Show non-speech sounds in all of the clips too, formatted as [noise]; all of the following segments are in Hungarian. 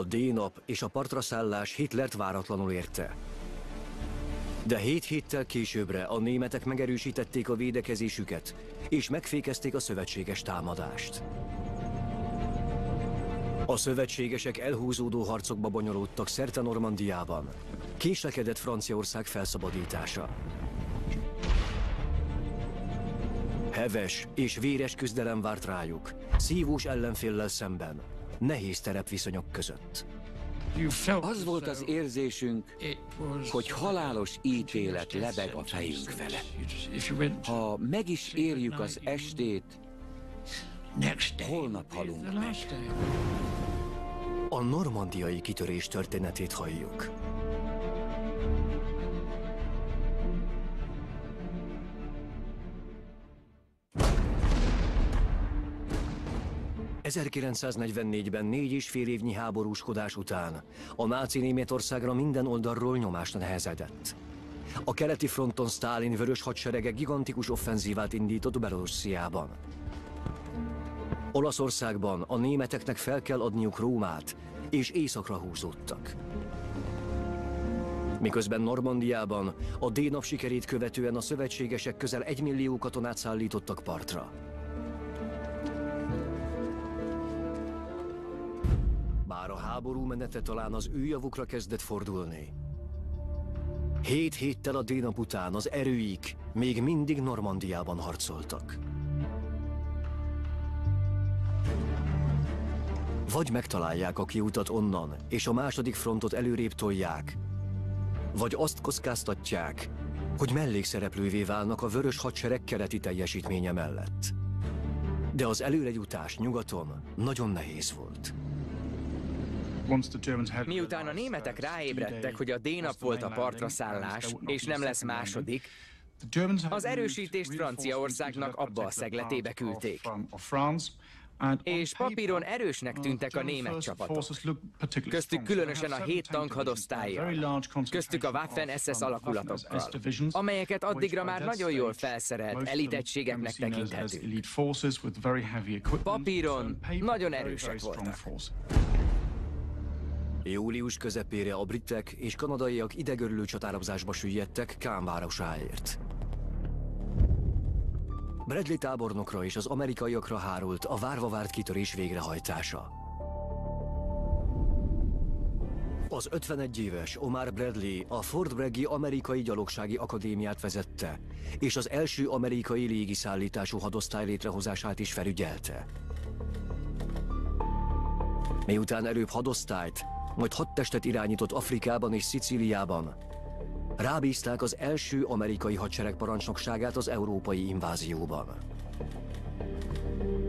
A D-nap és a partraszállás Hitlert váratlanul érte. De hét héttel későbbre a németek megerősítették a védekezésüket, és megfékezték a szövetséges támadást. A szövetségesek elhúzódó harcokba bonyolódtak szerte Normandiában. Késlekedett Franciaország felszabadítása. Heves és véres küzdelem várt rájuk, szívós ellenféllel szemben, nehéz terepviszonyok között. Az volt az érzésünk, hogy halálos ítélet lebeg a fejünk felett. Ha meg is érjük az estét, holnap halunk meg. A normandiai kitörés történetét halljuk. 1944-ben négy és fél évnyi háborúskodás után a náci Németországra minden oldalról nyomást nehezedett. A keleti fronton Stalin vörös hadserege gigantikus offenzívát indított Belorussziában. Olaszországban a németeknek fel kell adniuk Rómát, és északra húzódtak. Miközben Normandiában a D-nap sikerét követően a szövetségesek közel egy millió katonát szállítottak partra. Háború menete talán az ő javukra kezdett fordulni. Hét héttel a dénap után az erőik még mindig Normandiában harcoltak. Vagy megtalálják a kiutat onnan, és a második frontot előrébb tolják, vagy azt kockáztatják, hogy mellékszereplővé válnak a vörös hadsereg keleti teljesítménye mellett. De az előrejutás nyugaton nagyon nehéz volt. Miután a németek ráébredtek, hogy a D-nap volt a partra szállás, és nem lesz második, az erősítést Franciaországnak abba a szegletébe küldték. És papíron erősnek tűntek a német csapatok. Köztük különösen a hét tankhadosztálya, köztük a Waffen-SS alakulatokkal, amelyeket addigra már nagyon jól felszerelt elitegységeknek tekinthetünk. Papíron nagyon erősek voltak. Július közepére a britek és kanadaiak idegörülő csatározásba süllyedtek Kán városáért. Bradley tábornokra és az amerikaiakra hárult a várva várt kitörés végrehajtása. Az 51 éves Omar Bradley a Fort Braggi Amerikai Gyalogsági Akadémiát vezette, és az első amerikai légiszállítású hadosztály létrehozását is felügyelte. Miután előbb hadosztályt, majd hadtestet irányított Afrikában és Szicíliában. Rábízták az első amerikai hadsereg parancsnokságát az európai invázióban.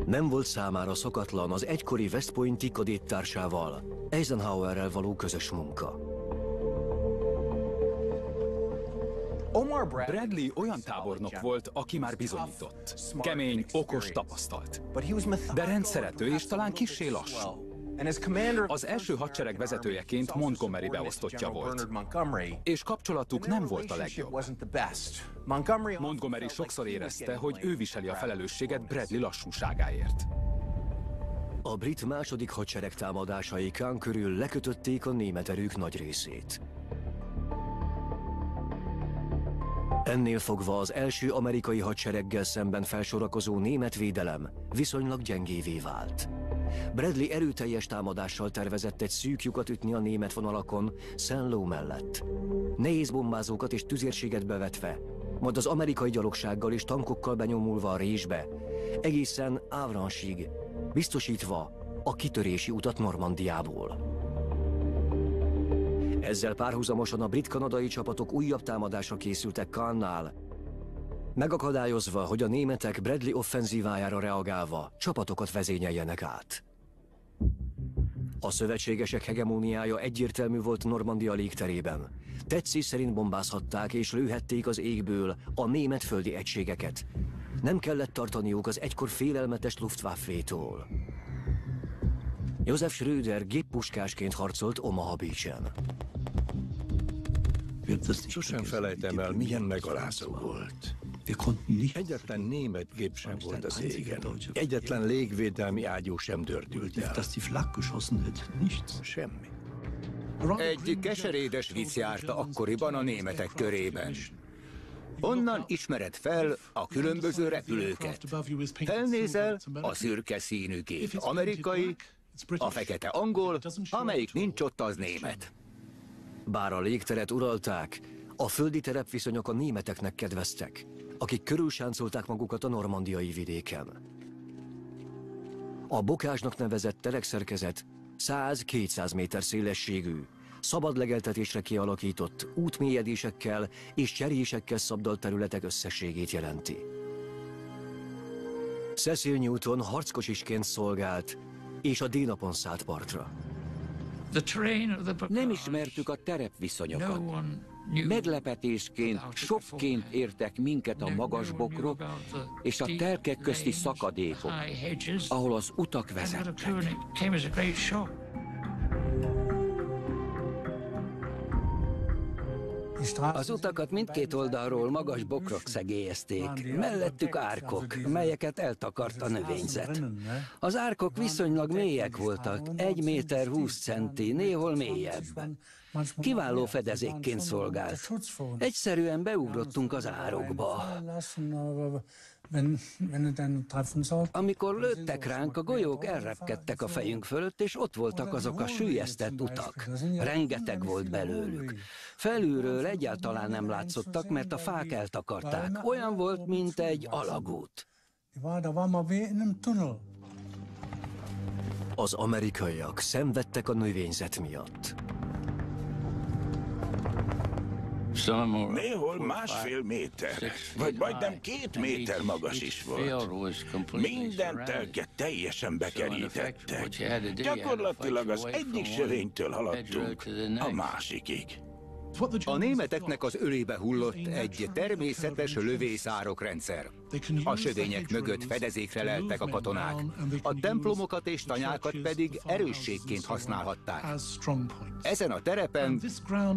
Nem volt számára szokatlan az egykori West Pointi kadéttársával, Eisenhowerrel való közös munka. Omar Bradley olyan tábornok volt, aki már bizonyított. Kemény, okos, tapasztalt. De rendszerető és talán kissé lassú. Az első hadsereg vezetőjeként Montgomery beosztottja volt, és kapcsolatuk nem volt a legjobb. Montgomery sokszor érezte, hogy ő viseli a felelősséget Bradley lassúságáért. A brit második hadsereg támadásai Kán körül lekötötték a német erők nagy részét. Ennél fogva az első amerikai hadsereggel szemben felsorakozó német védelem viszonylag gyengévé vált. Bradley erőteljes támadással tervezett egy szűk lyukat ütni a német vonalakon Ló mellett. Nehéz bombázókat és tüzérséget bevetve, majd az amerikai gyalogsággal és tankokkal benyomulva a résbe, egészen Avransig, biztosítva a kitörési utat Normandiából. Ezzel párhuzamosan a brit-kanadai csapatok újabb támadásra készültek Kannál, megakadályozva, hogy a németek Bradley offenzívájára reagálva csapatokat vezényeljenek át. A szövetségesek hegemóniája egyértelmű volt Normandia légterében. Tetszés szerint bombázhatták és lőhették az égből a német földi egységeket. Nem kellett tartaniuk az egykor félelmetes Luftwaffe-tól. József Schröder géppuskásként harcolt Omaha Beach-en. Sosem felejtem el, milyen megalázó volt. Egyetlen német gép sem volt az égen. Egyetlen légvédelmi ágyú sem dördült el. Semmi. Egy keserédes vicc járta akkoriban a németek körében. Onnan ismered fel a különböző repülőket. Felnézel, a szürke színű gép amerikai, a fekete angol, amelyik nincs ott, az német. Bár a légteret uralták, a földi terepviszonyok a németeknek kedveztek, akik körülsáncolták magukat a normandiai vidéken. A bokásnak nevezett terekszerkezet 100-200 méter szélességű, szabad legeltetésre kialakított útmélyedésekkel és cserésekkel szabdalt területek összességét jelenti. Cecil Newton harckosisként szolgált, és a dénapon szállt partra. Nem ismertük a terepviszonyokat. Meglepetésként sokként értek minket a magas bokrok és a telkek közti szakadékok, ahol az utak vezettek. Az utakat mindkét oldalról magas bokrok szegélyezték, mellettük árkok, melyeket eltakart a növényzet. Az árkok viszonylag mélyek voltak, egy méter 20 centi, néhol mélyebb. Kiváló fedezékként szolgált. Egyszerűen beugrottunk az árokba. Amikor lőttek ránk, a golyók elrepkedtek a fejünk fölött, és ott voltak azok a sűjesztett utak. Rengeteg volt belőlük. Felülről egyáltalán nem látszottak, mert a fák eltakarták. Olyan volt, mint egy alagút. Az amerikaiak szenvedtek a növényzet miatt. Néhol másfél méter, vagy majdnem két méter magas is volt. Minden telket teljesen bekerítettek. Gyakorlatilag az egyik sörénytől haladtunk a másikig. A németeknek az ölébe hullott egy természetes lövészárokrendszer. A sövények mögött fedezékre leltek a katonák, a templomokat és tanyákat pedig erősségként használhatták. Ezen a terepen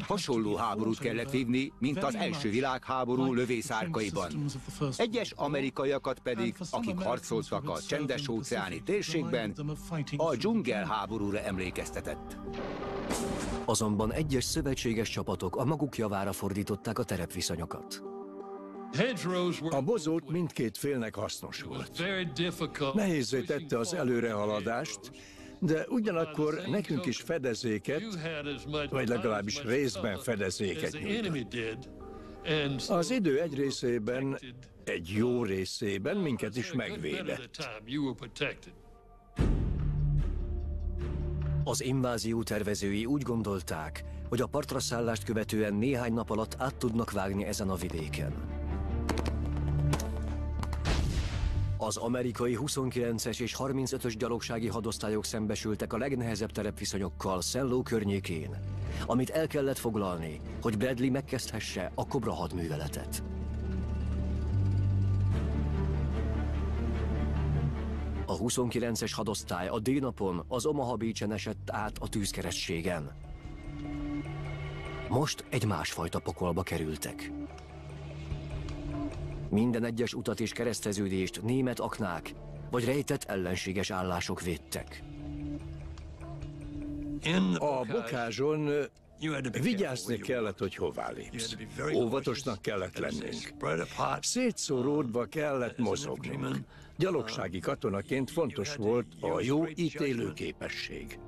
hasonló háborút kellett vívni, mint az első világháború lövészárkaiban. Egyes amerikaiakat pedig, akik harcoltak a csendes óceáni térségben, a dzsungelháborúra emlékeztetett. Azonban egyes szövetséges csapatok a maguk javára fordították a terepviszonyokat. A bozót mindkét félnek hasznos volt. Nehézé tette az előrehaladást, de ugyanakkor nekünk is fedezéket, vagy legalábbis részben fedezéket nyújtott. Az idő egy részében, egy jó részében minket is megvédett. Az invázió tervezői úgy gondolták, hogy a partra szállást követően néhány nap alatt át tudnak vágni ezen a vidéken. Az amerikai 29-es és 35-ös gyalogsági hadosztályok szembesültek a legnehezebb terepviszonyokkal Szelló környékén, amit el kellett foglalni, hogy Bradley megkezdhesse a Cobra hadműveletet. A 29-es hadosztály a D-napon az Omaha Beach-en esett át a tűzkeresztségen. Most egy másfajta pokolba kerültek. Minden egyes utat és kereszteződést német aknák vagy rejtett ellenséges állások védtek. A bokázson Vigyázni kellett, hogy hová lépsz. Óvatosnak kellett lennünk. Szétszóródva kellett mozognunk. Gyalogsági katonaként fontos volt a jó ítélő képesség.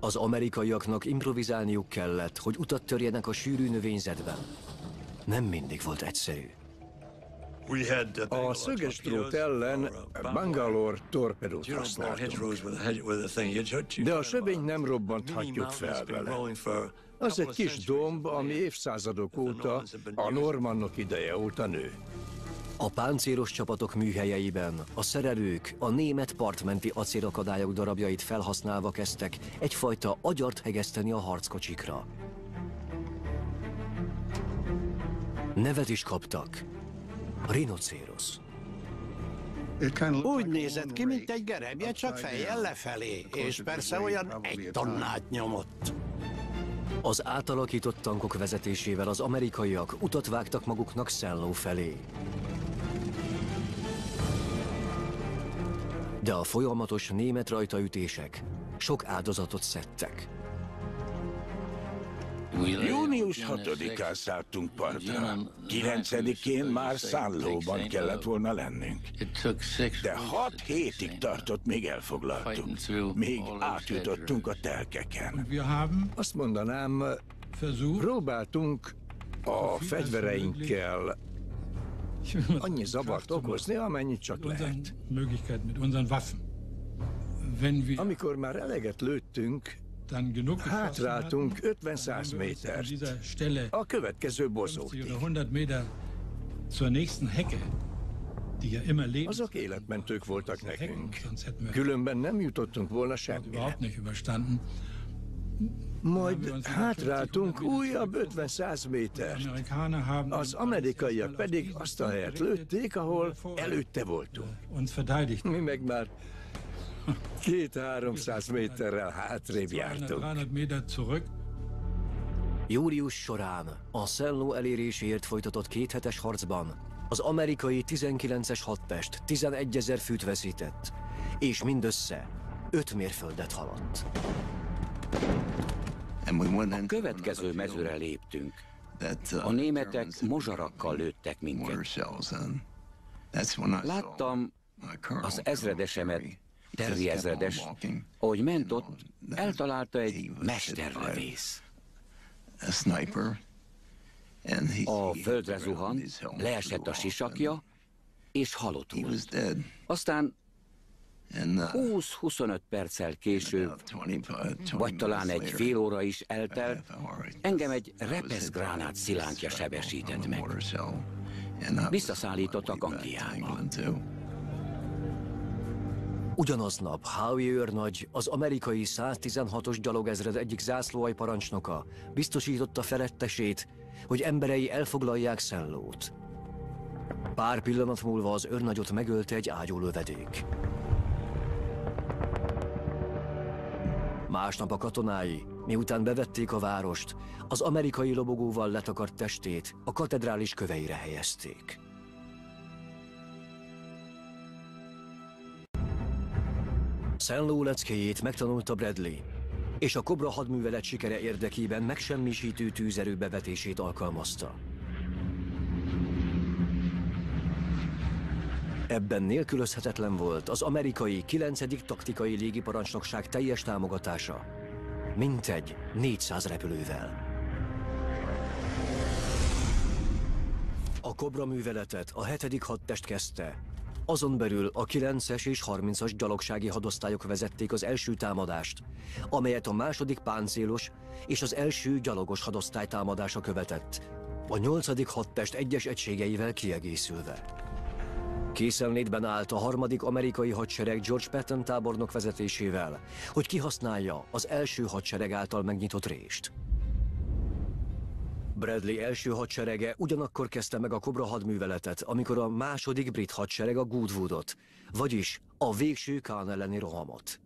Az amerikaiaknak improvizálniuk kellett, hogy utat törjenek a sűrű növényzetben. Nem mindig volt egyszerű. A szöges drót ellen Bangalore torpedót használtunk. De a sövény nem robbanthatjuk fel vele. Az egy kis domb, ami évszázadok óta, a normannok ideje óta nő. A páncélos csapatok műhelyeiben a szerelők a német partmenti acélakadályok darabjait felhasználva kezdtek egyfajta agyart hegeszteni a harckocsikra. Nevet is kaptak. Rinocéros. Úgy nézett ki, mint egy gerebje, csak fejjel lefelé, és persze olyan egy tonnát nyomott. Az átalakított tankok vezetésével az amerikaiak utat vágtak maguknak Szelló felé. De a folyamatos német rajtaütések sok áldozatot szedtek. Június 6-án szálltunk partra. 9-én már szállóban kellett volna lennünk. De 6 hétig tartott, még elfoglaltuk. Még átjutottunk a telkeken. Azt mondanám, próbáltunk a fegyvereinkkel [laughs] annyi zavart okozni, amennyit csak lehet. Amikor már eleget lőttünk, Hátráltunk 50-100 métert a következő bozótig. Azok életmentők voltak nekünk. Különben nem jutottunk volna semmire. Majd hátráltunk újabb 50-100 métert. Az amerikaiak pedig azt a helyet lőtték, ahol előtte voltunk. Mi meg már Két-háromszáz méterrel hátrébb jártunk. Július során a Szelló eléréséért folytatott kéthetes harcban az amerikai 19-es hadtest 11 ezer fűt veszített, és mindössze 5 mérföldet haladt. A következő mezőre léptünk. A németek mozsarakkal lőttek minket. Láttam az ezredesemet Terry ezredes, ahogy ment ott, eltalálta egy mesterlövész. A földre zuhant, leesett a sisakja, és halott volt. Aztán 20-25 perccel később, vagy talán egy fél óra is eltelt, engem egy repeszgránát szilánkja sebesített meg. Visszaszállítottak Angliába. Ugyanaznap Howie őrnagy, az amerikai 116-os gyalogezred egyik zászlóaj parancsnoka biztosította felettesét, hogy emberei elfoglalják Szellót. Pár pillanat múlva az őrnagyot megölte egy ágyúlövedék. Másnap a katonái, miután bevették a várost, az amerikai lobogóval letakart testét a katedrális köveire helyezték. Szenló leckéjét megtanulta Bradley, és a Cobra hadművelet sikere érdekében megsemmisítő tűzerő bevetését alkalmazta. Ebben nélkülözhetetlen volt az amerikai 9. taktikai légiparancsnokság teljes támogatása, mintegy 400 repülővel. A Cobra műveletet a 7. hadtest kezdte, azon belül a 9-es és 30-as gyalogsági hadosztályok vezették az első támadást, amelyet a második páncélos és az első gyalogos hadosztály támadása követett, a 8. hadtest egyes egységeivel kiegészülve. Készenlétben állt a harmadik amerikai hadsereg George Patton tábornok vezetésével, hogy kihasználja az első hadsereg által megnyitott rést. Bradley első hadserege ugyanakkor kezdte meg a Cobra hadműveletet, amikor a második brit hadsereg a Goodwoodot, vagyis a végső Kán elleni rohamot.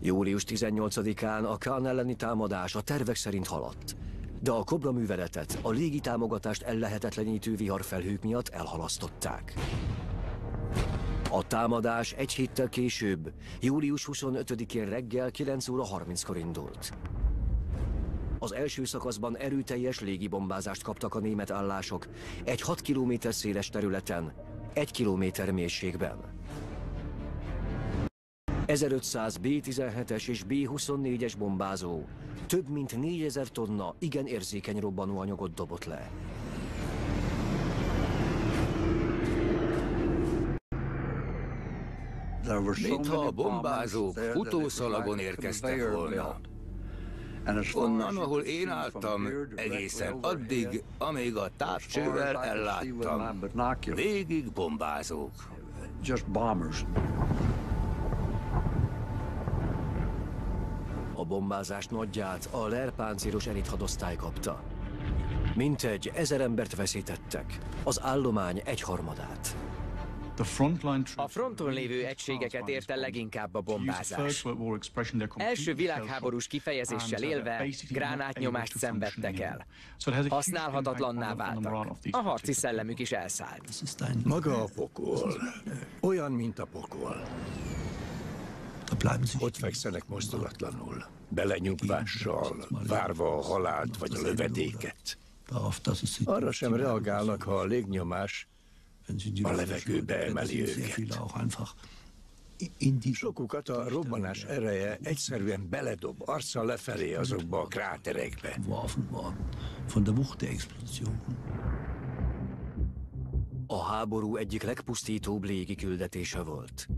Július 18-án a Kán elleni támadás a tervek szerint haladt, de a Cobra műveletet a légi támogatást ellehetetlenítő viharfelhők miatt elhalasztották. A támadás egy héttel később, július 25-én reggel 9 óra 30-kor indult. Az első szakaszban erőteljes légibombázást kaptak a német állások egy 6 km széles területen, 1 km mélységben. 1500 B-17-es és B-24-es bombázó több mint 4000 tonna igen érzékeny robbanóanyagot dobott le. Mintha a bombázók futószalagon érkeztek volna. Onnan, ahol én álltam, egészen addig, amíg a távcsővel elláttam. Végig bombázók. Just bombers. Bombázás nagyját a lerpáncélos elithadosztály kapta. Mintegy ezer embert veszítettek, az állomány egyharmadát. A fronton lévő egységeket érte leginkább a bombázás. Első világháborús kifejezéssel élve gránátnyomást szenvedtek el. Használhatatlanná váltak. A harci szellemük is elszállt. Maga a pokol. Olyan, mint a pokol. Ott fekszenek mozdulatlanul, belenyugvással, várva a halált vagy a lövedéket. Arra sem reagálnak, ha a légnyomás a levegőbe emeli őket. Sokukat a robbanás ereje egyszerűen beledob arccal lefelé azokba a kráterekbe. A háború egyik legpusztítóbb légi küldetése volt.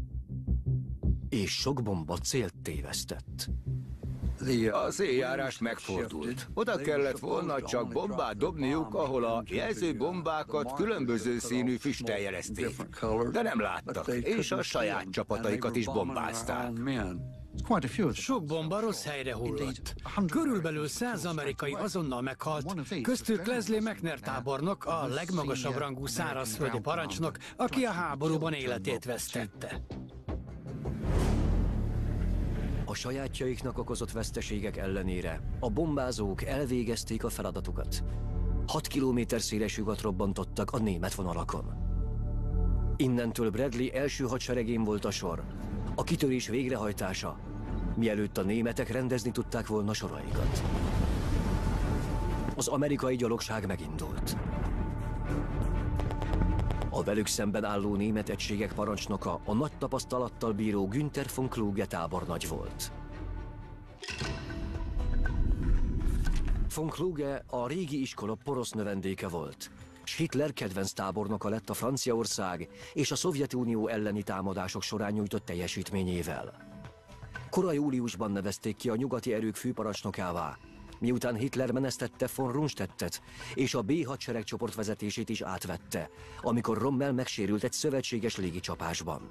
És sok bomba célt tévesztett. Az éjjárás megfordult. Oda kellett volna csak bombát dobniuk, ahol a jelző bombákat különböző színű füsttel jelezték. De nem láttak, és a saját csapataikat is bombázták. Sok bomba rossz helyre hullott. Körülbelül száz amerikai azonnal meghalt, köztük Leslie McNair tábornok, a legmagasabb rangú szárazföldi parancsnok, aki a háborúban életét vesztette. A sajátjaiknak okozott veszteségek ellenére a bombázók elvégezték a feladatukat. 6 kilométer széles lyukat robbantottak a német vonalakon. Innentől Bradley első hadseregén volt a sor. A kitörés végrehajtása, mielőtt a németek rendezni tudták volna soraikat. Az amerikai gyalogság megindult. A velük szemben álló német egységek parancsnoka a nagy tapasztalattal bíró Günther von Kluge tábornagy volt. Von Kluge a régi iskola porosz növendéke volt, Hitler kedvenc tábornoka lett a Franciaország és a Szovjetunió elleni támadások során nyújtott teljesítményével. Kora júliusban nevezték ki a nyugati erők főparancsnokává, miután Hitler menesztette von Rundstedtet, és a B hadsereg csoport vezetését is átvette, amikor Rommel megsérült egy szövetséges légicsapásban.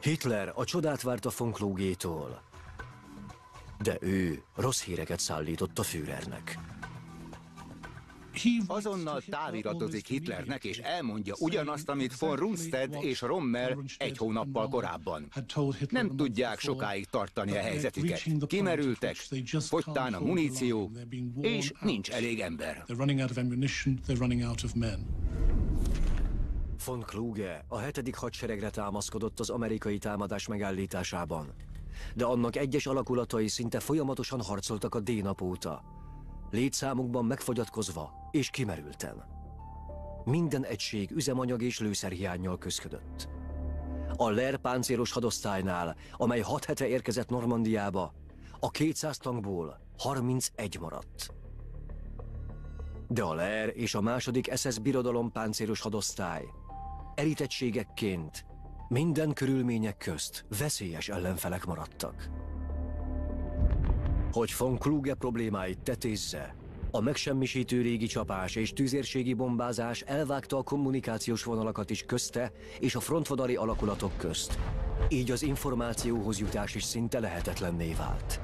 Hitler a csodát várta von Klugétól, de ő rossz híreket szállított a Führernek. Azonnal táviratozik Hitlernek, és elmondja ugyanazt, amit von Rundstedt és Rommel egy hónappal korábban. Nem tudják sokáig tartani a helyzetüket. Kimerültek, fogytán a muníció, és nincs elég ember. Von Kluge a hetedik hadseregre támaszkodott az amerikai támadás megállításában, de annak egyes alakulatai szinte folyamatosan harcoltak a D-nap óta létszámukban megfogyatkozva és kimerülten. Minden egység üzemanyag és lőszerhiányjal közködött. A Ler páncélos hadosztálynál, amely hat hete érkezett Normandiába, a 200 tankból 31 maradt. De a Ler és a második SS birodalom páncélos hadosztály elitettségekként minden körülmények közt veszélyes ellenfelek maradtak. Hogy von Kluge problémáit tetézze, a megsemmisítő régi csapás és tüzérségi bombázás elvágta a kommunikációs vonalakat is közte és a frontvonali alakulatok közt. Így az információhoz jutás is szinte lehetetlenné vált.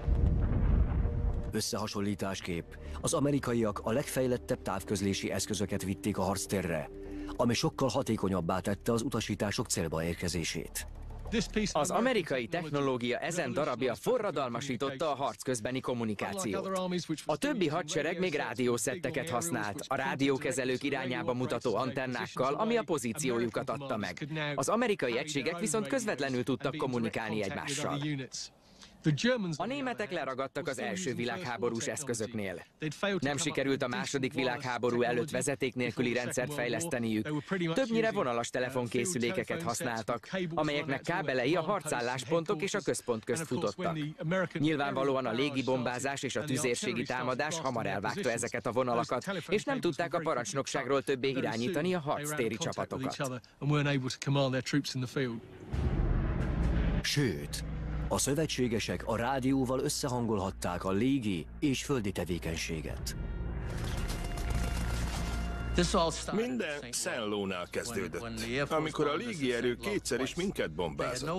Összehasonlításképp az amerikaiak a legfejlettebb távközlési eszközöket vitték a harctérre, ami sokkal hatékonyabbá tette az utasítások célba érkezését. Az amerikai technológia ezen darabja forradalmasította a harc közbeni kommunikációt. A többi hadsereg még rádiószetteket használt, a rádiókezelők irányába mutató antennákkal, ami a pozíciójukat adta meg. Az amerikai egységek viszont közvetlenül tudtak kommunikálni egymással. A németek leragadtak az első világháborús eszközöknél. Nem sikerült a második világháború előtt vezeték nélküli rendszert fejleszteniük. Többnyire vonalas telefonkészülékeket használtak, amelyeknek kábelei a harcálláspontok és a központ közt futottak. Nyilvánvalóan a légibombázás és a tüzérségi támadás hamar elvágta ezeket a vonalakat, és nem tudták a parancsnokságról többé irányítani a harctéri csapatokat. Sőt, a szövetségesek a rádióval összehangolhatták a légi és földi tevékenységet. Minden Szenlónál kezdődött, amikor a légierő kétszer is minket bombázott.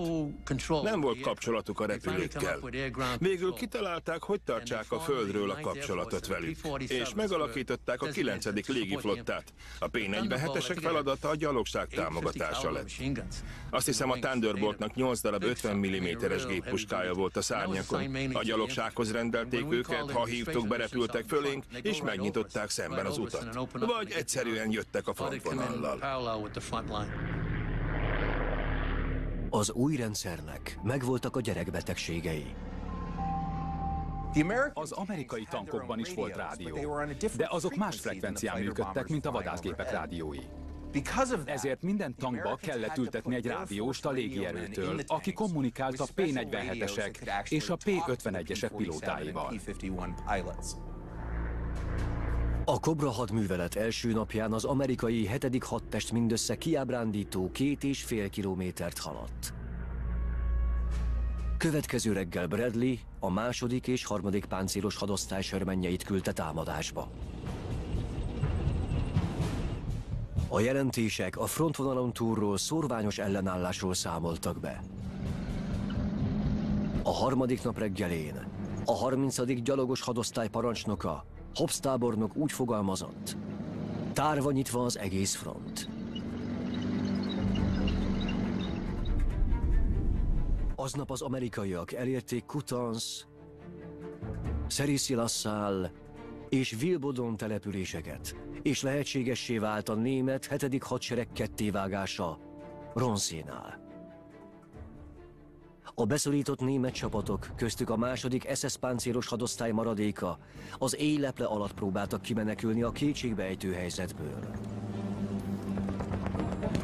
Nem volt kapcsolatuk a repülőkkel. Végül kitalálták, hogy tartsák a földről a kapcsolatot velük, és megalakították a 9. légiflottát. A P-47-esek feladata a gyalogság támogatása lett. Azt hiszem a Thunderboltnak 8 darab 50 mm-es géppuskája volt a szárnyakon. A gyalogsághoz rendelték őket, ha hívtuk, berepültek fölénk, és megnyitották szemben az utat. Vagy egyszerűen jöttek a frontvonallal. Az új rendszernek megvoltak a gyerekbetegségei. Az amerikai tankokban is volt rádió, de azok más frekvencián működtek, mint a vadászgépek rádiói. Ezért minden tankba kellett ültetni egy rádióst a légierőtől, aki kommunikált a P-47-esek és a P-51-esek pilótáival. A Cobra hadművelet első napján az amerikai 7. hadtest mindössze kiábrándító két és fél kilométert haladt. Következő reggel Bradley a második és harmadik páncélos hadosztály sörmennyeit küldte támadásba. A jelentések a frontvonalon túlról szorványos ellenállásról számoltak be. A harmadik nap reggelén a 30. gyalogos hadosztály parancsnoka Hobbs tábornok úgy fogalmazott. Tárva nyitva az egész front. Aznap az amerikaiak elérték Kutans, Szeriszi Lassal és Vilbodon településeket, és lehetségessé vált a német 7. hadsereg kettévágása Ronszénál. A beszorított német csapatok, köztük a második SS páncélos hadosztály maradéka, az éjleple alatt próbáltak kimenekülni a kétségbeejtő helyzetből.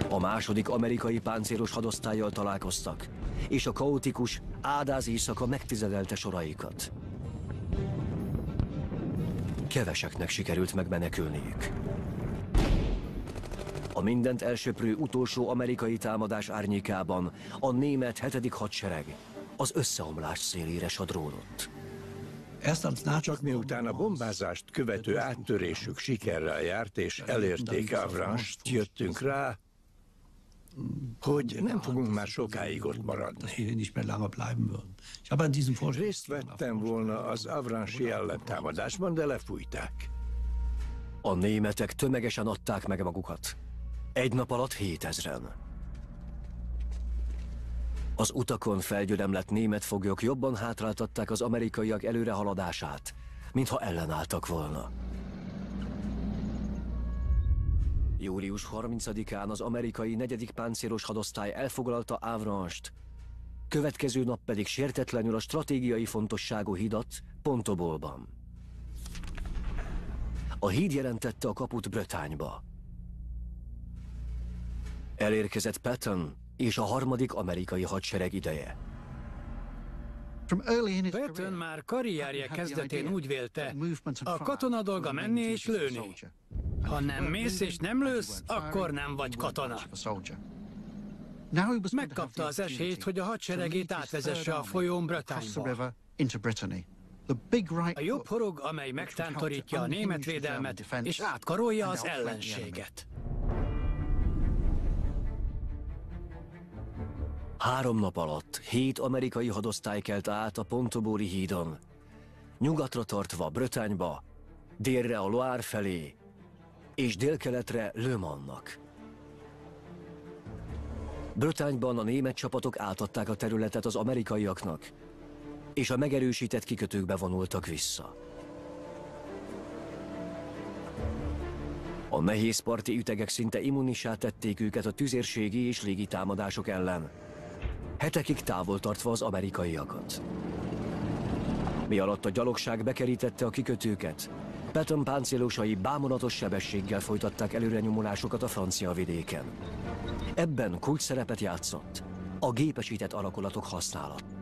A második amerikai páncélos hadosztályjal találkoztak, és a kaotikus, ádáz éjszaka megtizedelte soraikat. Keveseknek sikerült megmenekülniük. A mindent elsöprő utolsó amerikai támadás árnyékában a német hetedik hadsereg az összeomlás szélére sodródott. Csak miután a bombázást követő áttörésük sikerrel járt és elérték Avranst, jöttünk rá, hogy nem fogunk már sokáig ott maradni. Részt vettem volna az Avransi ellentámadásban, de lefújták. A németek tömegesen adták meg magukat. Egy nap alatt 7000-en. Az utakon felgyülemlett német foglyok jobban hátráltatták az amerikaiak előrehaladását, mintha ellenálltak volna. Július 30-án az amerikai negyedik páncélos hadosztály elfoglalta Avranst, következő nap pedig sértetlenül a stratégiai fontosságú hidat Pontobolban. A híd jelentette a kaput Bretányba. Elérkezett Patton és a harmadik amerikai hadsereg ideje. Patton már karrierje kezdetén úgy vélte, a katona dolga menni és lőni. Ha nem mész és nem lősz, akkor nem vagy katona. Megkapta az esélyt, hogy a hadseregét átvezesse a folyón Bretányba. A jobb horog, amely megtántorítja a német védelmet, és átkarolja az ellenséget. Három nap alatt hét amerikai hadosztály kelt át a Pontobóri hídon, nyugatra tartva Brötányba, délre a Loire felé, és délkeletre Le Mansnak. Brötányban a német csapatok átadták a területet az amerikaiaknak, és a megerősített kikötőkbe vonultak vissza. A nehéz parti ütegek szinte immunisá tették őket a tüzérségi és légitámadások ellen, hetekig távol tartva az amerikaiakat. Mi alatt a gyalogság bekerítette a kikötőket, Patton páncélosai bámulatos sebességgel folytatták előre nyomulásokat a francia vidéken. Ebben kulcs szerepet játszott a gépesített alakulatok használat.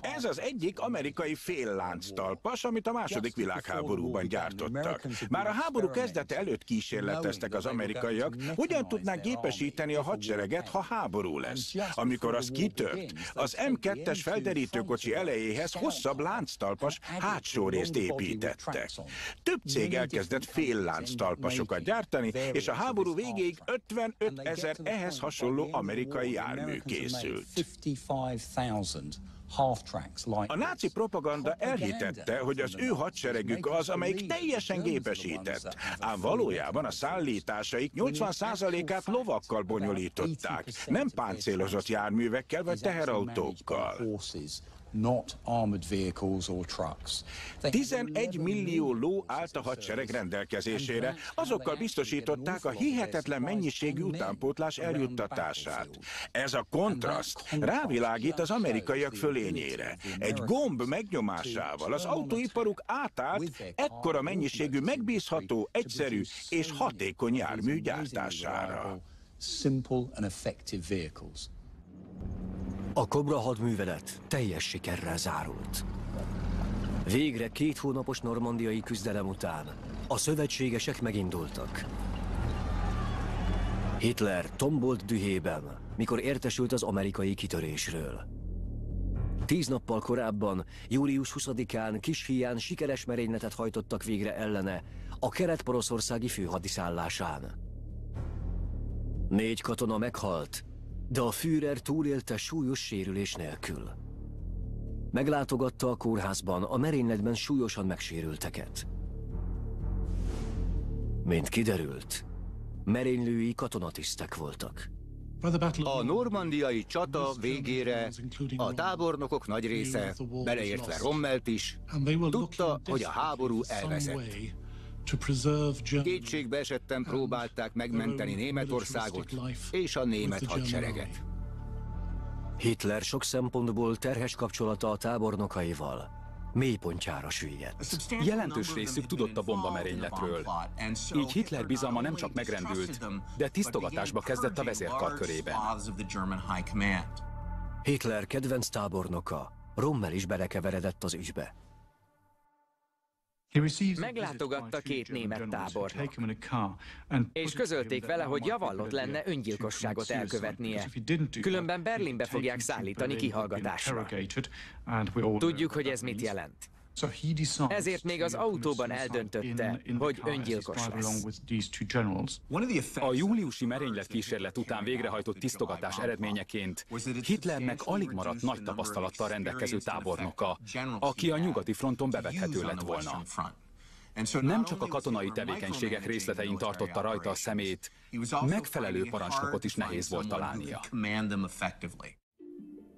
Ez az egyik amerikai talpas, amit a második világháborúban gyártottak. Már a háború kezdete előtt kísérleteztek az amerikaiak, hogyan tudnák gépesíteni a hadsereget, ha háború lesz. Amikor az kitört, az M2-es felderítőkocsi elejéhez hosszabb lánctalpas hátsó részt építettek. Több cég elkezdett fél talpasokat gyártani, és a háború végéig 55 ezer ehhez hasonló amerikai jármű készült. A náci propaganda elhitette, hogy az ő hadseregük az, amelyik teljesen gépesített, ám valójában a szállításaik 80%-át lovakkal bonyolították, nem páncélozott járművekkel vagy teherautókkal not armored vehicles or trucks. 11 millió ló állt a hadsereg rendelkezésére, azokkal biztosították a hihetetlen mennyiségű utánpótlás eljuttatását. Ez a kontraszt rávilágít az amerikaiak fölényére. Egy gomb megnyomásával az autóiparuk átállt ekkora mennyiségű megbízható, egyszerű és hatékony jármű gyártására. Simple and effective vehicles. A Kobra hadművelet teljes sikerrel zárult. Végre két hónapos normandiai küzdelem után a szövetségesek megindultak. Hitler tombolt dühében, mikor értesült az amerikai kitörésről. Tíz nappal korábban, július 20-án kisfián sikeres merényletet hajtottak végre ellene a kelet-poroszországi főhadiszállásán. Négy katona meghalt, de a Führer túlélte súlyos sérülés nélkül. Meglátogatta a kórházban a merényletben súlyosan megsérülteket. Mint kiderült, merénylői katonatisztek voltak. A normandiai csata végére a tábornokok nagy része, beleértve Rommelt is, tudta, hogy a háború elveszett. Kétségbe esetten próbálták megmenteni Németországot és a német hadsereget. Hitler sok szempontból terhes kapcsolata a tábornokaival mélypontjára süllyedt. Jelentős részük tudott a bombamerényletről. Így Hitler bizalma nem csak megrendült, de tisztogatásba kezdett a vezérkar körében. Hitler kedvenc tábornoka, Rommel is belekeveredett az ügybe. Meglátogatta két német tábor, és közölték vele, hogy javallott lenne öngyilkosságot elkövetnie. Különben Berlinbe fogják szállítani kihallgatásra. Tudjuk, hogy ez mit jelent. Ezért még az autóban eldöntötte, hogy öngyilkos lesz. A júliusi merénylet kísérlet után végrehajtott tisztogatás eredményeként Hitlernek alig maradt nagy tapasztalattal rendelkező tábornoka, aki a nyugati fronton bevethető lett volna. Nem csak a katonai tevékenységek részletein tartotta rajta a szemét, megfelelő parancsnokot is nehéz volt találnia.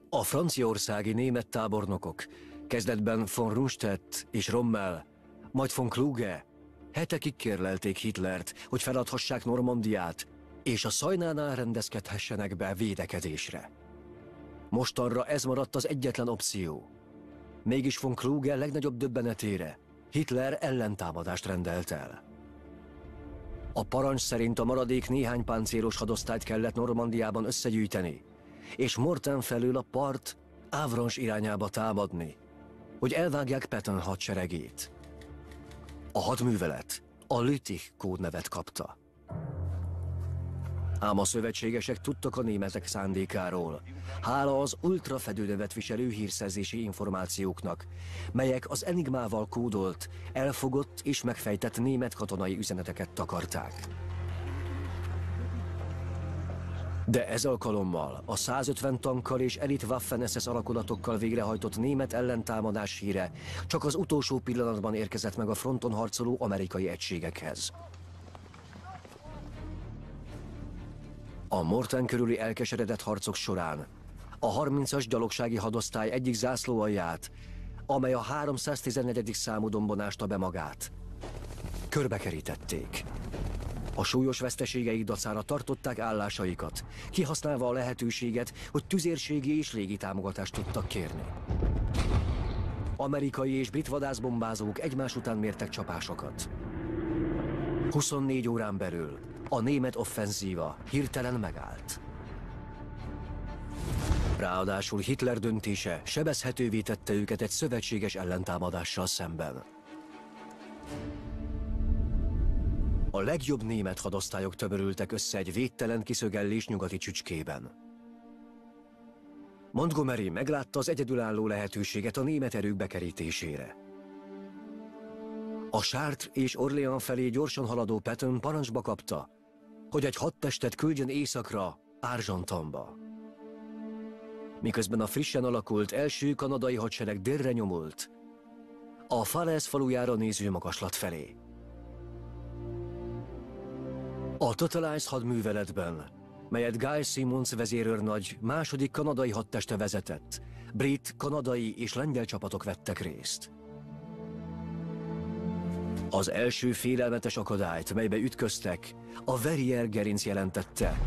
A franciaországi német tábornokok Kezdetben von Rundstedt és Rommel, majd von Kluge hetekig kérlelték Hitlert, hogy feladhassák Normandiát, és a szajnánál rendezkedhessenek be védekezésre. Mostanra ez maradt az egyetlen opció. Mégis von Kluge legnagyobb döbbenetére Hitler ellentámadást rendelt el. A parancs szerint a maradék néhány páncélos hadosztályt kellett Normandiában összegyűjteni, és Morten felül a part Ávrons irányába támadni, hogy elvágják Patton hadseregét. A hadművelet a Lüttich kódnevet kapta. Ám a szövetségesek tudtak a németek szándékáról, hála az ultrafedőnevet viselő hírszerzési információknak, melyek az enigmával kódolt, elfogott és megfejtett német katonai üzeneteket takarták. De ez alkalommal a 150 tankkal és elit Waffen SS alakulatokkal végrehajtott német ellentámadás híre csak az utolsó pillanatban érkezett meg a fronton harcoló amerikai egységekhez. A Morten körüli elkeseredett harcok során a 30-as gyalogsági hadosztály egyik zászlóalját, amely a 314. számú dombon ásta be magát, körbekerítették. A súlyos veszteségeik dacára tartották állásaikat, kihasználva a lehetőséget, hogy tüzérségi és légi támogatást tudtak kérni. Amerikai és brit vadászbombázók egymás után mértek csapásokat. 24 órán belül a német offenzíva hirtelen megállt. Ráadásul Hitler döntése sebezhetővé tette őket egy szövetséges ellentámadással szemben. A legjobb német hadosztályok tömörültek össze egy védtelen kiszögellés nyugati csücskében. Montgomery meglátta az egyedülálló lehetőséget a német erők bekerítésére. A Sárt és Orléans felé gyorsan haladó Patton parancsba kapta, hogy egy hadtestet küldjön északra, Argentonba. Miközben a frissen alakult első kanadai hadsereg délre nyomult, a Falaise falujára néző magaslat felé. A Totalize hadműveletben, melyet Guy Simmons vezérőrnagy második kanadai hadteste vezetett, brit, kanadai és lengyel csapatok vettek részt. Az első félelmetes akadályt, melybe ütköztek, a Verrier gerinc jelentette,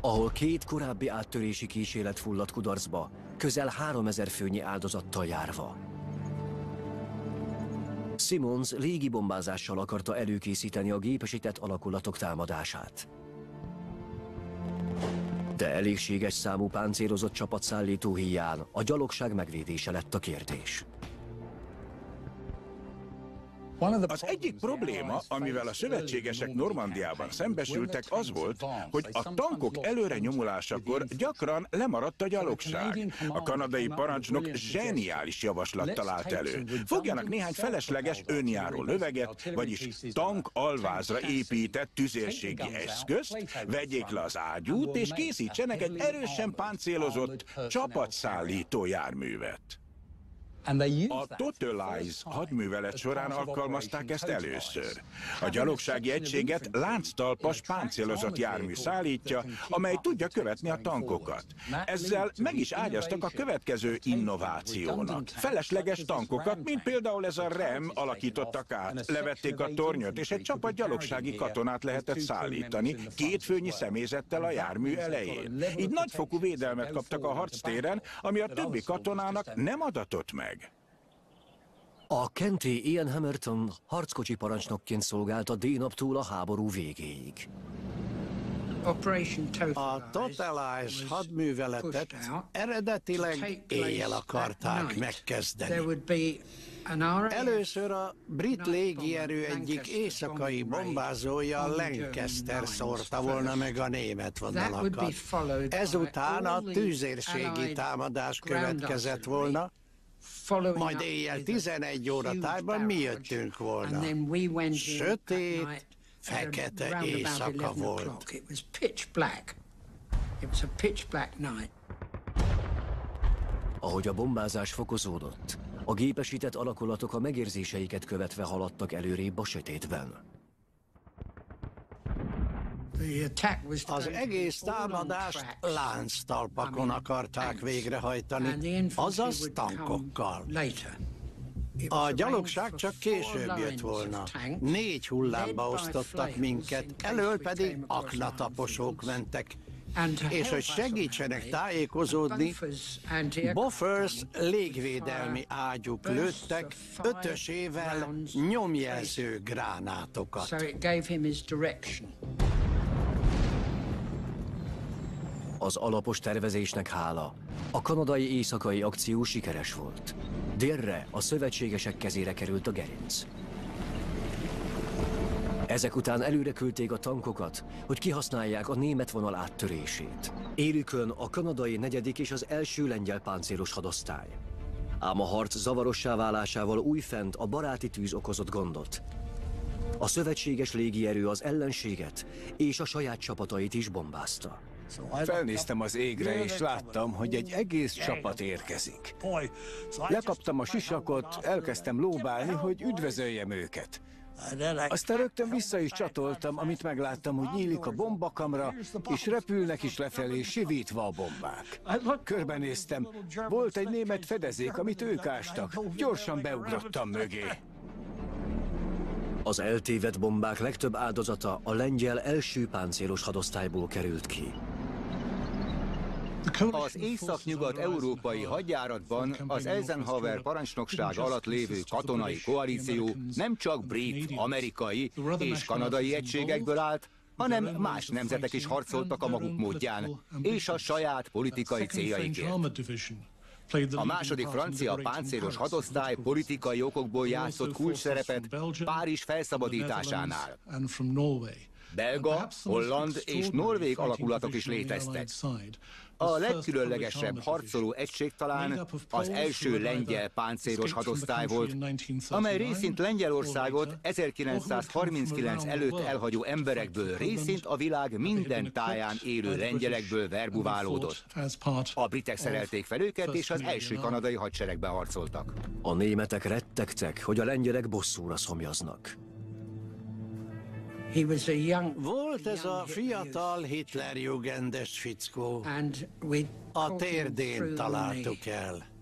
ahol két korábbi áttörési kísérlet fulladt kudarcba, közel 3000 főnyi áldozattal járva. Simmons légibombázással akarta előkészíteni a gépesített alakulatok támadását. De elégséges számú páncélozott csapatszállító hiány a gyalogság megvédése lett a kérdés. Az egyik probléma, amivel a szövetségesek Normandiában szembesültek, az volt, hogy a tankok előre nyomulásakor gyakran lemaradt a gyalogság. A kanadai parancsnok zseniális javaslat talált elő. Fogjanak néhány felesleges önjáró löveget, vagyis tank alvázra épített tüzérségi eszközt, vegyék le az ágyút, és készítsenek egy erősen páncélozott csapatszállító járművet. A Totalize hadművelet során alkalmazták ezt először. A gyalogsági egységet lánctalpas páncélozott jármű szállítja, amely tudja követni a tankokat. Ezzel meg is ágyaztak a következő innovációnak. Felesleges tankokat, mint például ez a REM alakítottak át. Levették a tornyot, és egy csapat gyalogsági katonát lehetett szállítani, két főnyi személyzettel a jármű elején. Így nagyfokú védelmet kaptak a harctéren, ami a többi katonának nem adatott meg. A Kenti Ian Hamilton harckocsi parancsnokként szolgált a D-naptól a háború végéig. A Totalize hadműveletet eredetileg éjjel akarták megkezdeni. Először a brit légierő egyik éjszakai bombázója Lancaster szórta volna meg a német vonalakat. Ezután a tűzérségi támadás következett volna, majd éjjel 11 óra tájban mi jöttünk volna. Sötét, fekete éjszaka volt. Ahogy a bombázás fokozódott, a gépesített alakulatok a megérzéseiket követve haladtak előrébb a sötétben. Az egész támadást lánctalpakon akarták végrehajtani, azaz tankokkal. A gyalogság csak később jött volna. Négy hullámba osztottak minket, elől pedig aknataposók mentek. És hogy segítsenek tájékozódni, Boffers légvédelmi ágyuk lőttek ötösével nyomjelző gránátokat. Az alapos tervezésnek hála, a kanadai éjszakai akció sikeres volt. Délre a szövetségesek kezére került a gerinc. Ezek után előre küldték a tankokat, hogy kihasználják a német vonal áttörését. Élükön a kanadai negyedik és az első lengyel páncélos hadosztály. Ám a harc zavarossá válásával újfent a baráti tűz okozott gondot. A szövetséges légierő az ellenséget és a saját csapatait is bombázta. Felnéztem az égre, és láttam, hogy egy egész csapat érkezik. Lekaptam a sisakot, elkezdtem lóbálni, hogy üdvözöljem őket. Aztán rögtön vissza is csatoltam, amit megláttam, hogy nyílik a bombakamra, és repülnek is lefelé, sivítva a bombák. Körbenéztem, volt egy német fedezék, amit ők ástak. Gyorsan beugrottam mögé. Az eltévedt bombák legtöbb áldozata a lengyel első páncélos hadosztályból került ki. Az észak-nyugat európai hadjáratban az Eisenhower parancsnokság alatt lévő katonai koalíció nem csak brit, amerikai és kanadai egységekből állt, hanem más nemzetek is harcoltak a maguk módján, és a saját politikai céljaikért. A második francia páncélos hadosztály politikai okokból játszott kulcsszerepet Párizs felszabadításánál. Belga, holland és norvég alakulatok is léteztek. A legkülönlegesebb harcoló egység talán az első lengyel páncélos hadosztály volt, amely részint Lengyelországot 1939 előtt elhagyó emberekből, részint a világ minden táján élő lengyelekből verbuválódott. A britek szerelték fel őket, és az első kanadai hadseregbe harcoltak. A németek rettegtek, hogy a lengyelek bosszúra szomjaznak. Volt ez a fiatal Hitlerjugendes fickó. A térdén találtuk el.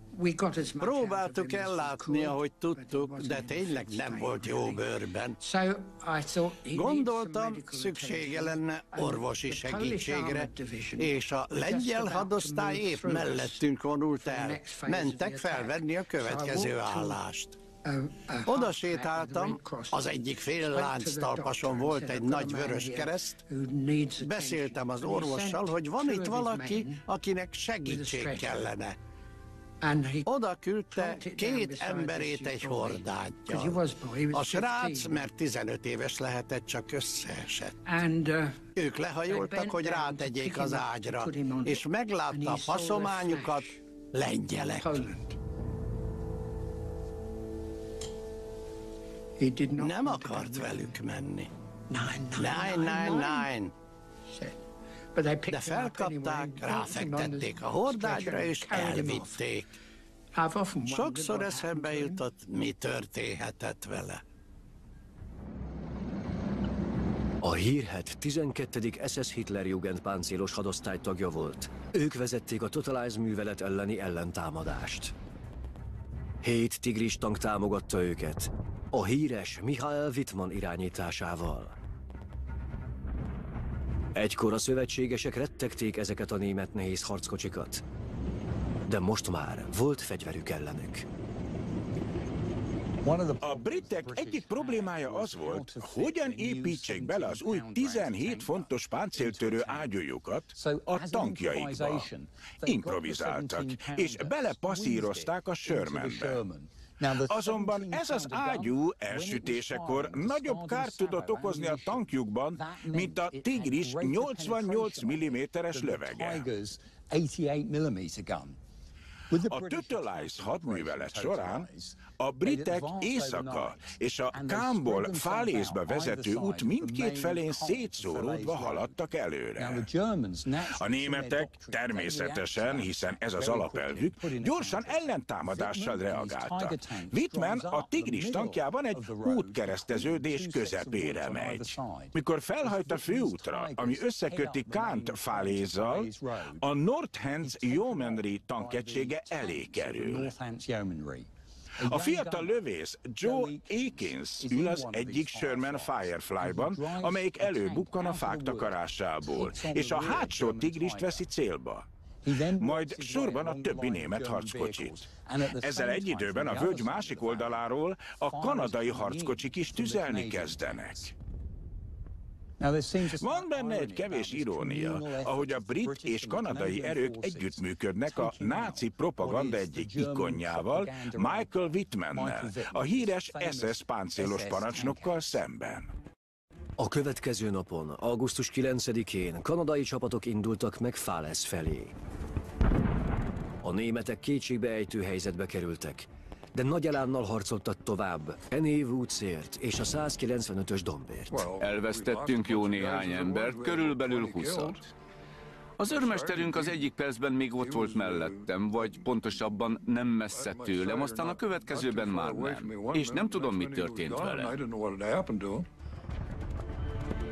Próbáltuk ellátni, ahogy tudtuk, de tényleg nem volt jó bőrben. Gondoltam, szüksége lenne orvosi segítségre, és a lengyel hadosztály épp mellettünk vonult el. Mentek felvenni a következő állást. Oda sétáltam, az egyik fél lánc talpason volt egy nagy vörös kereszt. Beszéltem az orvossal, hogy van itt valaki, akinek segítség kellene. Oda küldte két emberét egy hordátjal. A srác, mert 15 éves lehetett, csak összeesett. Ők lehajoltak, hogy rátegyék az ágyra, és meglátta a faszományukat, lengyelek. Nem akart velük menni. Nine, nine, nine. De felkapták, ráfektették a hordágyra és elvitték. Sokszor eszembe jutott, mi történhetett vele. A hírhet 12. SS Hitlerjugend páncélos hadosztály tagja volt. Ők vezették a Totalize művelet elleni ellentámadást. Hét tigris tank támogatta őket, a híres Michael Wittmann irányításával. Egykor a szövetségesek rettegték ezeket a német nehéz harckocsikat, de most már volt fegyverük ellenük. A britek egyik problémája az volt, hogyan építsék bele az új 17 fontos páncéltörő ágyújukat a tankjaikba. Improvizáltak, és belepasszírozták a sörmenbe. Azonban ez az ágyú elsütésekor nagyobb kárt tudott okozni a tankjukban, mint a Tigris 88 mm-es lövege. A Totalize hadművelet során a britek éjszaka és a Kámból Fálészbe vezető út mindkét felén szétszóródva haladtak előre. A németek természetesen, hiszen ez az alapelvük, gyorsan ellentámadással reagáltak. Wittmann a Tigris tankjában egy útkereszteződés közepére megy. Mikor felhajt a főútra, ami összeköti Kánt Fálézzal, a Northants Yeomanry tankegysége elé kerül. A fiatal lövész Joe Akins ül az egyik Sherman Firefly-ban, amelyik előbukkan a fák takarásából, és a hátsó tigrist veszi célba. Majd sorban a többi német harckocsit. Ezzel egy időben a völgy másik oldaláról a kanadai harckocsik is tüzelni kezdenek. Van benne egy kevés irónia, ahogy a brit és kanadai erők együttműködnek a náci propaganda egyik ikonjával, Michael Whitmannel, a híres SS páncélos parancsnokkal szemben. A következő napon, augusztus 9-én kanadai csapatok indultak meg Fálesz felé. A németek kétségbeejtő helyzetbe kerültek, de nagy elánnal harcoltak tovább, Ené Woodsért és a 195-ös dombért. Elvesztettünk jó néhány embert, körülbelül 20 Az örmesterünk az egyik percben még ott volt mellettem, vagy pontosabban nem messze tőlem, aztán a következőben már nem. És nem tudom, mi történt vele.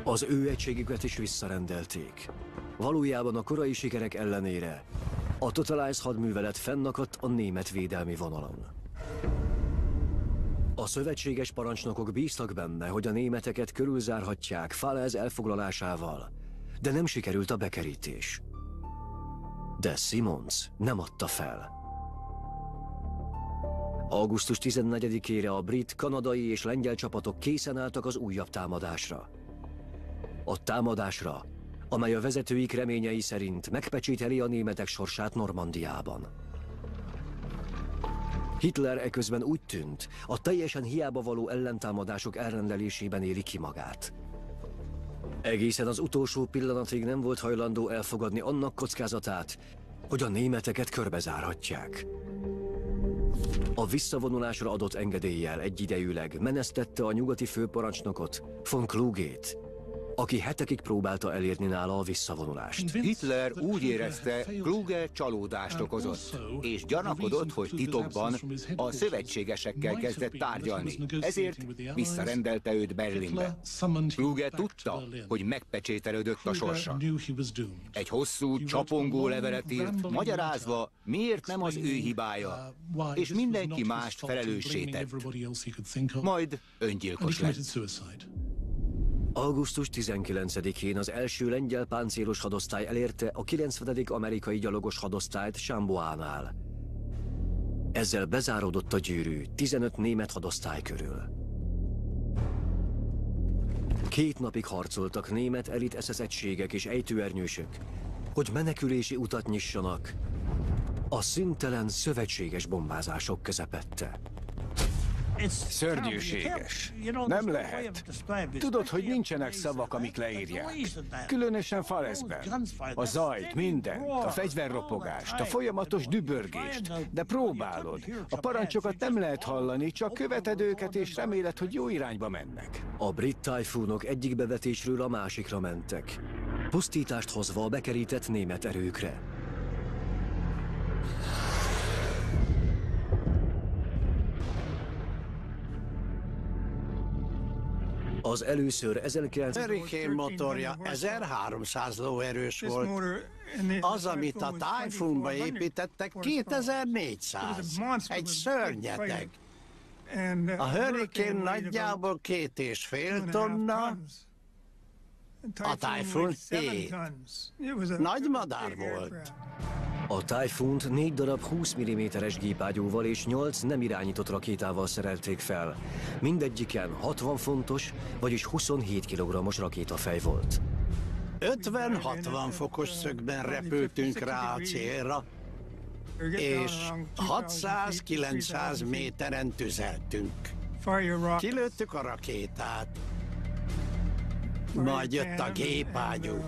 Az ő egységüket is visszarendelték. Valójában a korai sikerek ellenére a Totalize hadművelet fennakadt a német védelmi vonalon. A szövetséges parancsnokok bíztak benne, hogy a németeket körülzárhatják Falez elfoglalásával, de nem sikerült a bekerítés. De Simons nem adta fel. Augusztus 14-ére a brit, kanadai és lengyel csapatok készen álltak az újabb támadásra. A támadásra, amely a vezetőik reményei szerint megpecsételi a németek sorsát Normandiában. Hitler eközben úgy tűnt, a teljesen hiába való ellentámadások elrendelésében éli ki magát. Egészen az utolsó pillanatig nem volt hajlandó elfogadni annak kockázatát, hogy a németeket körbezárhatják. A visszavonulásra adott engedéllyel egyidejűleg menesztette a nyugati főparancsnokot, von Klugét, aki hetekig próbálta elérni nála a visszavonulást. Hitler úgy érezte, Kluge csalódást okozott, és gyanakodott, hogy titokban a szövetségesekkel kezdett tárgyalni, ezért visszarendelte őt Berlinbe. Kluge tudta, hogy megpecsételődött a sorsa. Egy hosszú, csapongó levelet írt, magyarázva, miért nem az ő hibája, és mindenki mást felelőssé tett. Majd öngyilkos lett. Augusztus 19-én az első lengyel páncélos hadosztály elérte a 90. amerikai gyalogos hadosztályt Samboánál. Ezzel bezáródott a gyűrű 15 német hadosztály körül. Két napig harcoltak német elit SS egységek és ejtőernyősök, hogy menekülési utat nyissanak a szüntelen szövetséges bombázások közepette. Szörnyűséges. Nem lehet. Tudod, hogy nincsenek szavak, amik leírják. Különösen Faleszben. A zajt, mindent, a fegyverropogást, a folyamatos dübörgést. De próbálod. A parancsokat nem lehet hallani, csak követed őket, és reméled, hogy jó irányba mennek. A brit tájfúnok egyik bevetésről a másikra mentek. Pusztítást hozva a bekerített német erőkre. Az először 1900... Hurricane motorja 1300 lóerős volt. Az, amit a Typhoonba építettek, 2400. Egy szörnyeteg. A Hurricane nagyjából két és fél tonna, a Typhoon 7. Nagy madár volt. A Typhoon-t négy darab 20 mm-es gépágyúval és 8 nem irányított rakétával szerelték fel. Mindegyiken 60 fontos, vagyis 27 kg-os rakétafej volt. 50-60 fokos szögben repültünk rá a célra, és 600-900 méteren tüzeltünk. Kilőttük a rakétát. Majd jött a gépágyú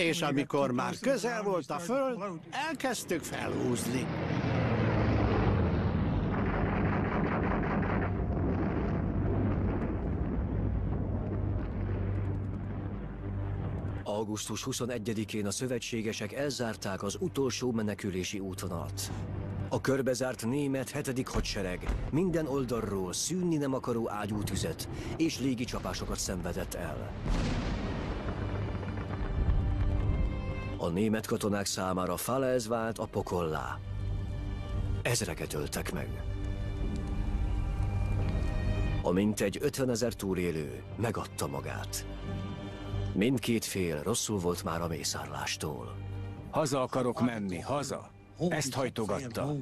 és amikor már közel volt a föld, elkezdtük felhúzni. Augusztus 21-én a szövetségesek elzárták az utolsó menekülési útvonalat. A körbezárt német hetedik hadsereg minden oldalról szűnni nem akaró ágyútüzet és légicsapásokat szenvedett el. A német katonák számára Falaez vált a pokollá. Ezreket öltek meg. A mintegy 50 ezer túlélő megadta magát. Mindkét fél rosszul volt már a mészárlástól. Haza akarok menni, haza. Ezt hajtogatta.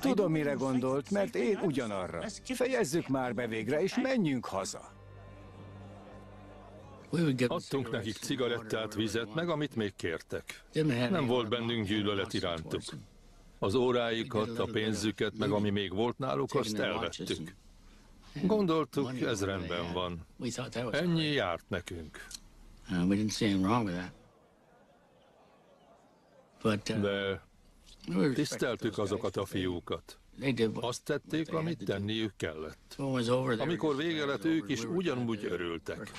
Tudom, mire gondolt, mert én ugyanarra. Fejezzük már be végre, és menjünk haza. Adtunk nekik cigarettát, vizet, meg amit még kértek. Nem volt bennünk gyűlölet irántuk. Az óráikat, a pénzüket, meg ami még volt náluk, azt elvettük. Gondoltuk, ez rendben van. Ennyi járt nekünk. De tiszteltük azokat a fiúkat. Azt tették, amit tenniük kellett. Amikor vége lett, ők is ugyanúgy örültek.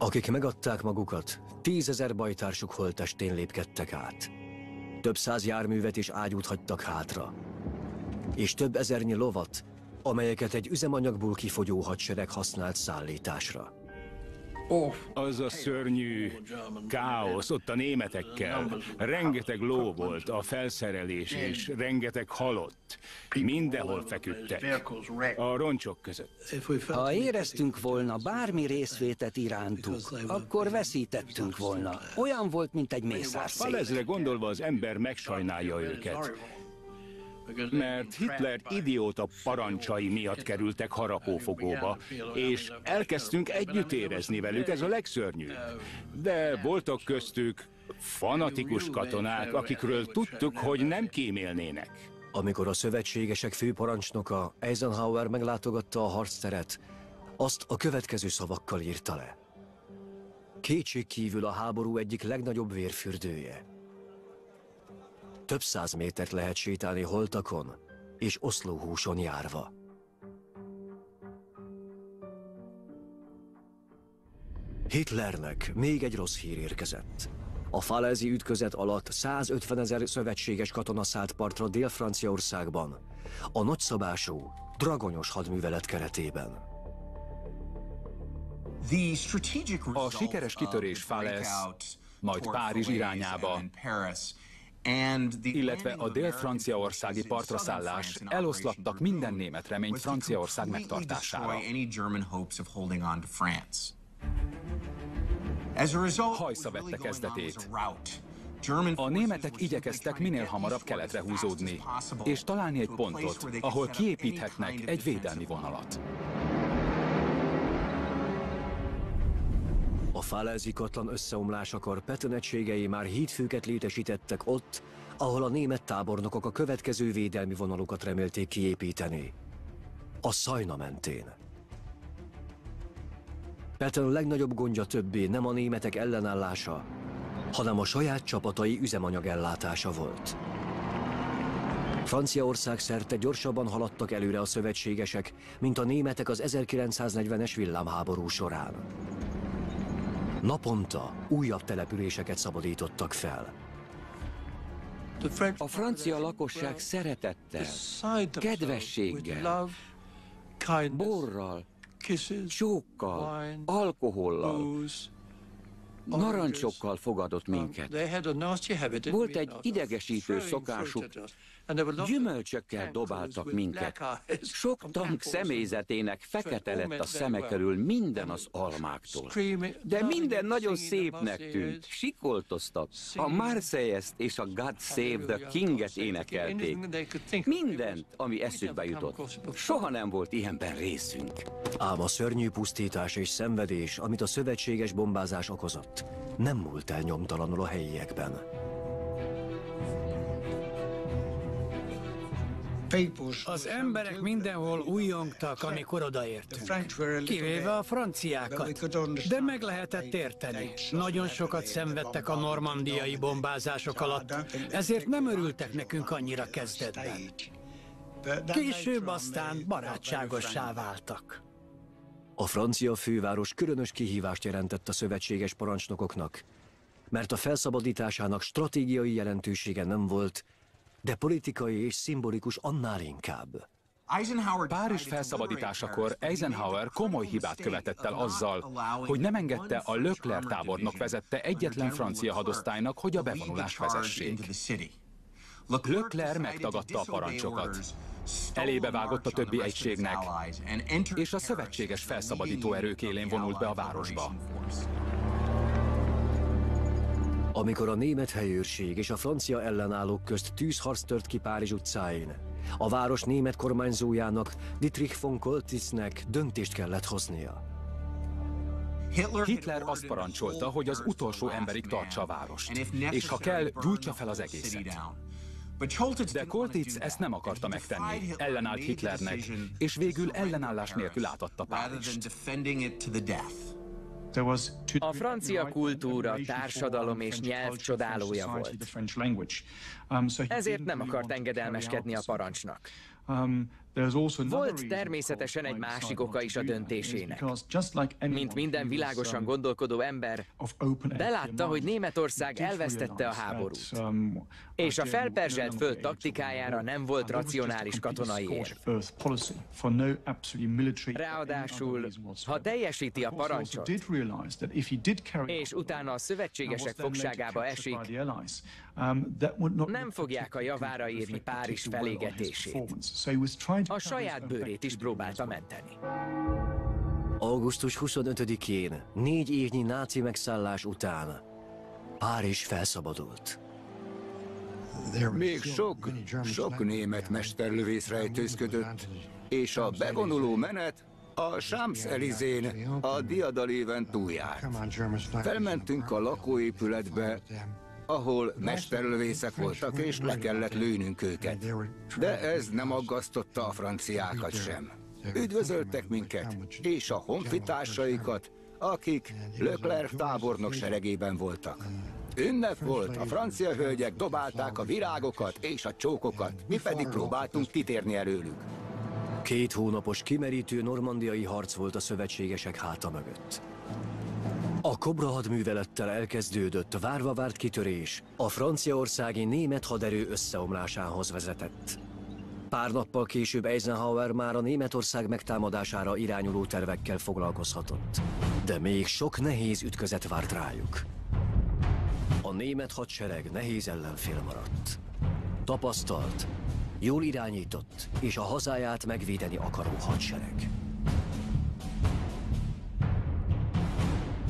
Akik megadták magukat, tízezer bajtársuk holtestén lépkedtek át. Több száz járművet és ágyút hagytak hátra. És több ezernyi lovat, amelyeket egy üzemanyagból kifogyó hadsereg használt szállításra. Az a szörnyű káosz ott a németekkel. Rengeteg ló volt, a felszerelés és rengeteg halott. Mindenhol feküdtek. A roncsok között. Ha éreztünk volna bármi részvétet irántuk, akkor veszítettünk volna. Olyan volt, mint egy mészárszék. Falezre gondolva az ember megsajnálja őket. Mert Hitler idióta parancsai miatt kerültek harapófogóba, és elkezdtünk együtt érezni velük, ez a legszörnyűbb. De voltak köztük fanatikus katonák, akikről tudtuk, hogy nem kímélnének. Amikor a szövetségesek főparancsnoka Eisenhower meglátogatta a harcteret, azt a következő szavakkal írta le. Kétség kívül a háború egyik legnagyobb vérfürdője. Több száz métert lehet sétálni holtakon és oszlóhúson járva. Hitlernek még egy rossz hír érkezett. A falezi ütközet alatt 150 ezer szövetséges katona szállt partra Dél-Franciaországban, a nagyszabású, dragonyos hadművelet keretében. A sikeres kitörés Falaise, majd Párizs irányába, illetve a dél-franciaországi partraszállás eloszlattak minden német reményt Franciaország megtartására. Hajsza vette kezdetét. A németek igyekeztek minél hamarabb keletre húzódni, és találni egy pontot, ahol kiépíthetnek egy védelmi vonalat. A fálezikatlan összeomlásakor Patton egységei már hídfőket létesítettek ott, ahol a német tábornokok a következő védelmi vonalukat remélték kiépíteni. A Szajna mentén. Patton legnagyobb gondja többé nem a németek ellenállása, hanem a saját csapatai üzemanyag ellátása volt. Franciaország szerte gyorsabban haladtak előre a szövetségesek, mint a németek az 1940-es villámháború során. Naponta újabb településeket szabadítottak fel. A francia lakosság szeretettel, kedvességgel, borral, csókkal, alkohollal, narancsokkal fogadott minket. Volt egy idegesítő szokásuk, Gyümölcsökkel dobáltak minket. Sok tank személyzetének fekete lett a szeme körül minden az almáktól. De minden nagyon szépnek tűnt. Sikoltoztak. A Marseillaise-t és a God Save the King-et énekelték. Mindent, ami eszükbe jutott. Soha nem volt ilyenben részünk. Ám a szörnyű pusztítás és szenvedés, amit a szövetséges bombázás okozott, nem múlt el nyomtalanul a helyiekben. Az emberek mindenhol újjongtak, amikor odaértünk, kivéve a franciákat, de meg lehetett érteni. Nagyon sokat szenvedtek a normandiai bombázások alatt, ezért nem örültek nekünk annyira kezdetben. Később aztán barátságossá váltak. A francia főváros különös kihívást jelentett a szövetséges parancsnokoknak, mert a felszabadításának stratégiai jelentősége nem volt, de politikai és szimbolikus annál inkább. Párizs felszabadításakor Eisenhower komoly hibát követett el azzal, hogy nem engedte a Leclerc tábornok vezette egyetlen francia hadosztálynak, hogy a bevonulás vezessék. Leclerc megtagadta a parancsokat. Elébe vágott a többi egységnek, és a szövetséges felszabadító erők élén vonult be a városba. Amikor a német helyőrség és a francia ellenállók közt tűzharc tört ki Párizs utcáin, a város német kormányzójának, Dietrich von Koltisznek döntést kellett hoznia. Hitler azt parancsolta, hogy az utolsó emberig tartsa a várost, és ha kell, gyújtsa fel az egészet. De Koltitz ezt nem akarta megtenni, ellenállt Hitlernek, és végül ellenállás nélkül átadta Párizst. A francia kultúra, társadalom és nyelv csodálója volt. Ezért nem akart engedelmeskedni a parancsnak. Volt természetesen egy másik oka is a döntésének. Mint minden világosan gondolkodó ember, belátta, hogy Németország elvesztette a háborút, és a felperzselt föld taktikájára nem volt racionális katonai érv. Ráadásul, ha teljesíti a parancsot, és utána a szövetségesek fogságába esik, nem fogják a javára írni Párizs felégetését. A saját bőrét is próbálta menteni. Augusztus 25-én, négy évnyi náci megszállás után Párizs felszabadult. Még sok, sok német mesterlövész rejtőzködött, és a bevonuló menet a Shams Elizén a diadaléven túljárt. Felmentünk a lakóépületbe, ahol mesterlövészek voltak, és le kellett lőnünk őket. De ez nem aggasztotta a franciákat sem. Üdvözöltek minket, és a honfitársaikat, akik Leclerc tábornok seregében voltak. Ünnep volt, a francia hölgyek dobálták a virágokat és a csókokat, mi pedig próbáltunk kitérni előlük. Két hónapos kimerítő normandiai harc volt a szövetségesek háta mögött. A Kobra hadművelettel elkezdődött, várva várt kitörés a franciaországi német haderő összeomlásához vezetett. Pár nappal később Eisenhower már a Németország megtámadására irányuló tervekkel foglalkozhatott. De még sok nehéz ütközet várt rájuk. A német hadsereg nehéz ellenfél maradt. Tapasztalt, jól irányított és a hazáját megvédeni akaró hadsereg.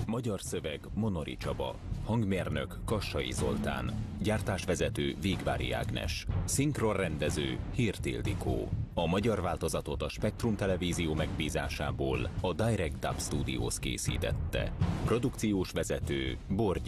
Magyar szöveg Monori Csaba, hangmérnök Kassai Zoltán, gyártásvezető Végvári Ágnes, szinkronrendező Hírt Ildikó. A magyar változatot a Spektrum Televízió megbízásából a Direct Dub Studios készítette. Produkciós vezető Bor.